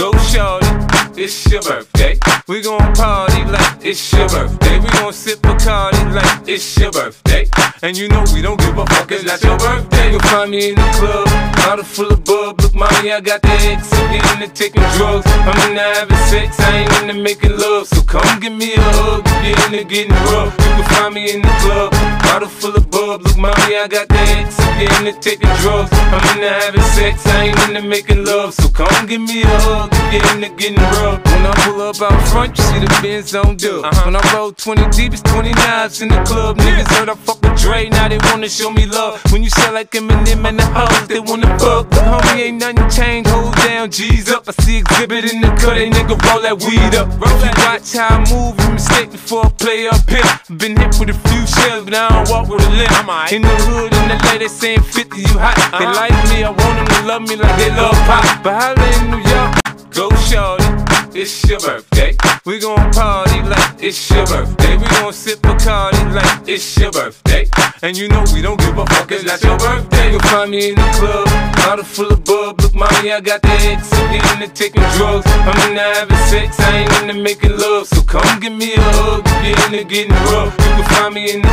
Go shorty, it's your birthday. We gon' party like it's your birthday. We gon' sip Bacardi like it's your birthday. And you know we don't give a fuck, it's not your birthday. You'll find me in the club, bottle full of bub. Look, mommy, I got the X, I'm into taking drugs. I'm into having sex, I ain't into making love. So come give me a hug, you're into getting rough. You can find me in the club, bottle full of bub. Look, mommy, I got the X, I'm into taking drugs. I'm into having sex, I ain't into making love. So come give me a hug, if you're into getting rough. When I pull up out front, you see the Benz on dub. Uh-huh. When I roll 20 deep, it's 29s in the club. Niggas heard I fuck with Dre, now they wanna show me love. When you sell like Eminem and the hoes, they wanna fuck. But homie, ain't nothing changed, G's up. I see Xzibit in the cut, they nigga roll that weed up. If you watch how I move, you mistake before I play up here. Been hit with a few shells, but I don't walk with a limp. In the hood, in the lady saying 50, you hot. They like me, I want them to love me like they love pop. But holla in New York, go shorty. It's your birthday. We gon' party like it's your birthday. We gon' sip Bacardi like it's your birthday. And you know we don't give a fuck, it's not your birthday. You'll find me in the club, bottle full of bub. Look, I got the X, I'm into taking drugs. I'm into having sex, I ain't into making love. So come give me a hug, if you're into getting rough. You can find me in the